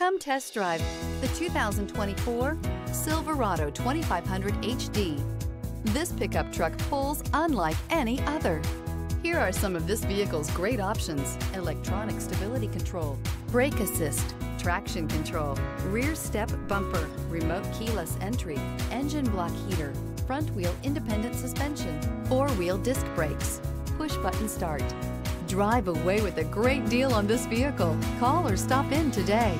Come test drive the 2024 Silverado 2500 HD. This pickup truck pulls unlike any other. Here are some of this vehicle's great options. Electronic stability control, brake assist, traction control, rear step bumper, remote keyless entry, engine block heater, front wheel independent suspension, four wheel disc brakes, push button start. Drive away with a great deal on this vehicle. Call or stop in today.